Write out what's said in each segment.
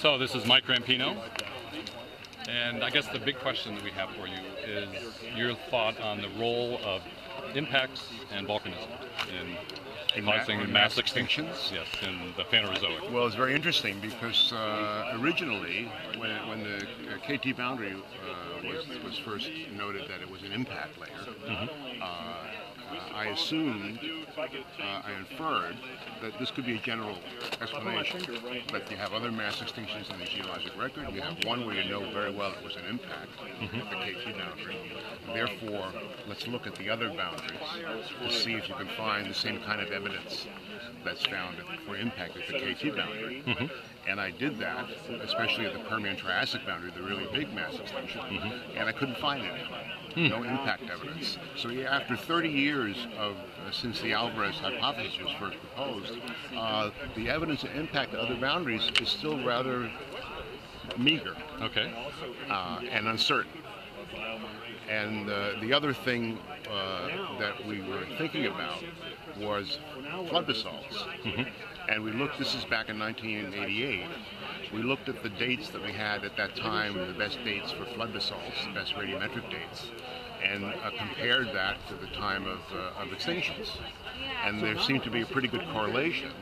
So this is Mike Rampino, and I guess the big question that we have for you is your thought on the role of impacts and volcanism in In ma- causing in mass mass extinctions. Yes, in the Phanerozoic. Well, it's very interesting because uh, originally, when, when the uh, KT boundary uh, was, was first noted that it was an impact layer, uh, uh, I assumed, uh, I inferred that this could be a general explanation, but you have other mass extinctions in the geologic record. You have one where you know very well it was an impact, the KT boundary. Therefore, let's look at the other boundaries to see if you can find the same kind of evidence that's found for impact at the KT boundary. And I did that, especially at the Permian Triassic boundary, the really big mass extinction, and I couldn't find any. No impact evidence. So yeah, after 30 years of uh, since the Alvarez hypothesis was first proposed, uh, the evidence of impact at other boundaries is still rather meager Okay. uh, and uncertain. And uh, the other thing uh, that we were thinking about was flood basalts. And we looked, this is back in 1988, we looked at the dates that we had at that time, the best dates for flood basalts, the best radiometric dates, and uh, compared that to the time of, uh, of extinctions. And there seemed to be a pretty good correlation.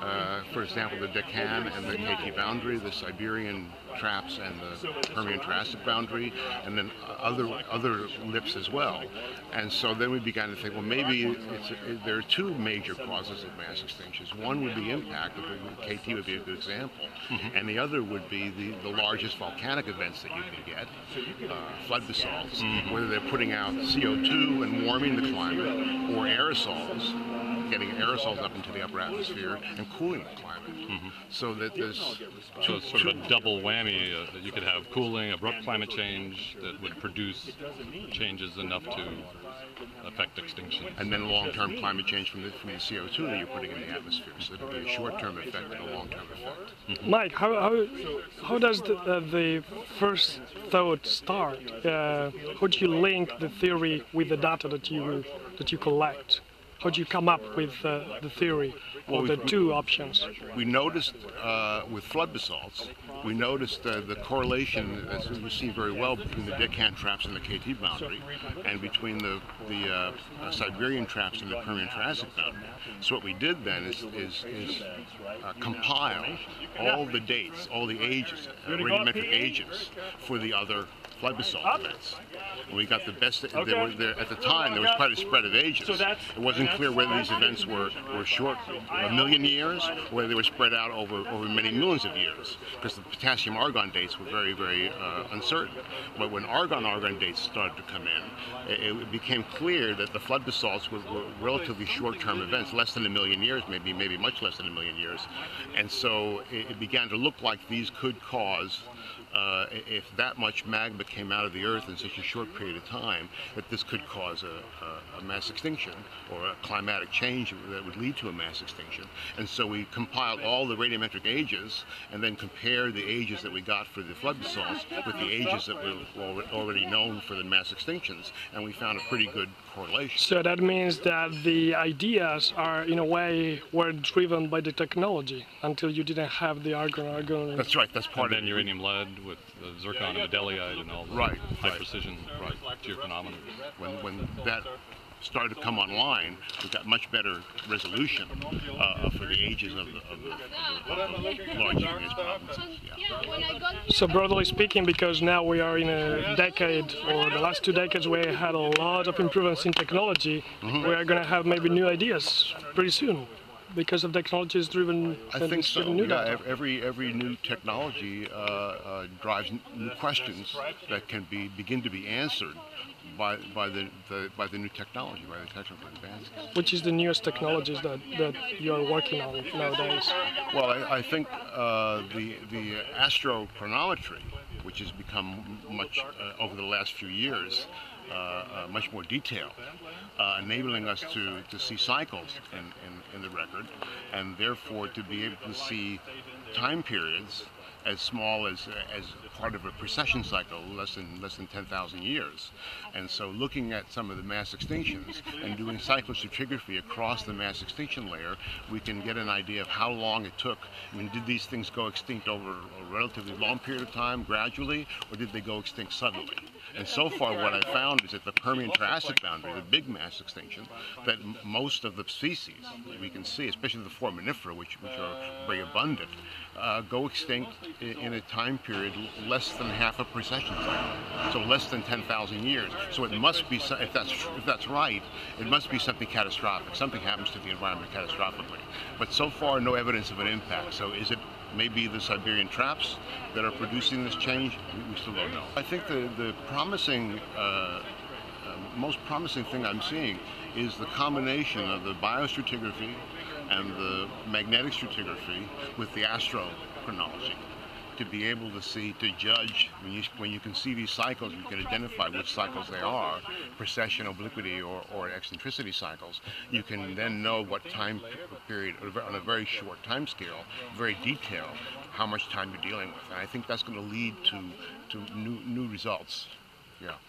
Uh, for example, the Deccan and the KT boundary, the Siberian traps and the Permian Triassic boundary, and then other other LIPs as well. And so then we began to think, well, maybe it's, it, there are two major causes of mass extinctions. One would be impact, KT would be a good example, and the other would be the, the largest volcanic events that you can get, uh, flood basalts, whether they're putting out CO2 and warming the climate, or aerosols, getting aerosols up into the upper atmosphere and cooling the climate. So that there's So it's sort of a double whammy uh, that you could have cooling, abrupt climate change that would produce changes enough to affect extinction. and then long-term climate change from the, from the CO2 that you're putting in the atmosphere. So it'll be a short-term effect and a long-term effect. Mike, how, how, how does the, uh, the first thought start? Uh, how do you link the theory with the data that you that you collect? How do you come up with uh, the theory Well, the two options? We noticed uh, with flood basalts, we noticed uh, the correlation, as we see very well, between the Deccan traps and the KT boundary, and between the, the uh, uh, Siberian traps and the Permian Triassic boundary. So what we did then is, is, is uh, compile all the dates, all the ages, uh, radiometric ages for the other flood basalt events. And we got the best. There were, there, at the time, there was quite a spread of ages. It wasn't clear whether these events were, were short, a million years, or whether they were spread out over, over many millions of years, because the potassium argon dates were very, very uh, uncertain. But when argon argon dates started to come in, it, it became clear that the flood basalts were, were relatively short-term events, less than a million years, maybe maybe much less than a million years, and so it, it began to look like these could cause uh, if that much magma came out of the earth in such a short period of time, that this could cause a, a, a mass extinction or a climatic change that would lead to a mass extinction. And so we compiled all the radiometric ages and then compared the ages that we got for the flood basalts with the ages that were al- already known for the mass extinctions, and we found a pretty good correlation. So that means that the ideas are, in a way, were driven by the technology until you didn't have the argon argon. That's right. That's part And of then it. uranium lead with the zircon and baddeleyite and all the Right, high right. precision Right. geophenomena. when, when that started to come online, we got much better resolution uh, for the ages of the, of the, of the, of the large igneous provinces. Yeah. So broadly speaking, because now we are in a decade, or the last two decades, we had a lot of improvements in technology. Mm-hmm. We are going to have maybe new ideas pretty soon, because of technology is driven. I think so. new Yeah, data. every every new technology uh, uh, drives new questions that can be begin to be answered by by the, the by the new technology, by the technical advances. Which is the newest technologies that, that you are working on nowadays? Well, I, I think uh, the the astrochronometry, which has become much uh, over the last few years, much more detailed, uh, enabling us to, to see cycles in, in, in the record, and therefore to be able to see time periods as small as as part of a precession cycle, less than less than 10,000 years. And so, looking at some of the mass extinctions and doing cyclostratigraphy across the mass extinction layer, we can get an idea of how long it took. I mean, did these things go extinct over a relatively long period of time, gradually, or did they go extinct suddenly? And so far, what I found is that the Permian-Triassic boundary, the big mass extinction, that most of the species we can see, especially the foraminifera, which, which are very abundant, uh, go extinct in, in a time period less than half a precession cycle, so less than 10,000 years. So it must be, if that's if that's right, it must be something catastrophic. Something happens to the environment catastrophically. But so far, no evidence of an impact. So is it maybe the Siberian traps that are producing this change? We, still don't know. I think the the promising. Uh, uh, most promising thing I'm seeing is the combination of the biostratigraphy and the magnetic stratigraphy with the astrochronology to be able to see, to judge, when you, when you can see these cycles, you can identify which cycles they are, precession, obliquity, or, or eccentricity cycles. You can then know what time period, on a very short time scale, very detailed, how much time you're dealing with. And I think that's going to lead to, to new, new results. Yeah.